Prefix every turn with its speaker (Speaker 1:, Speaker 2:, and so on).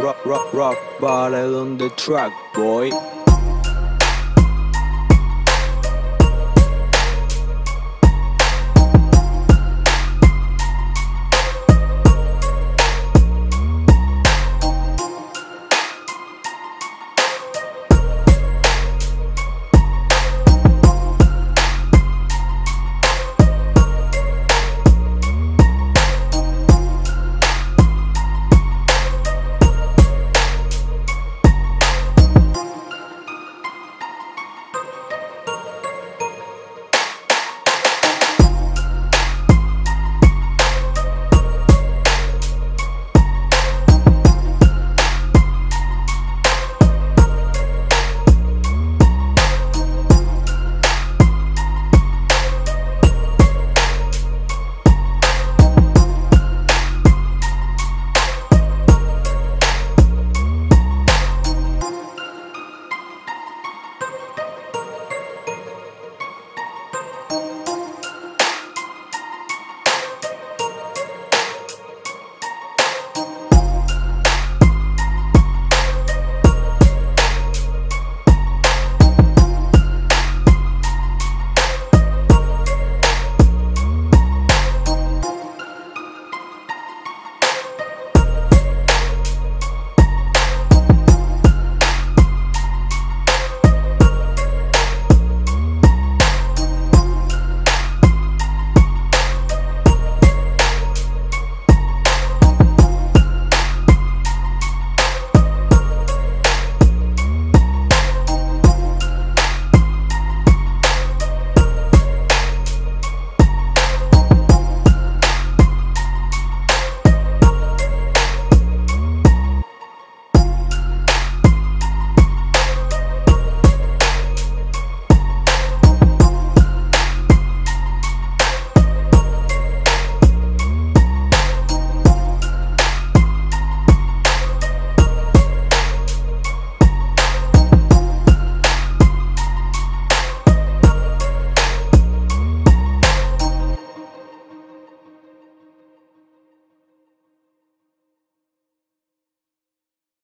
Speaker 1: rock, rock, rock bottle on the track, boy.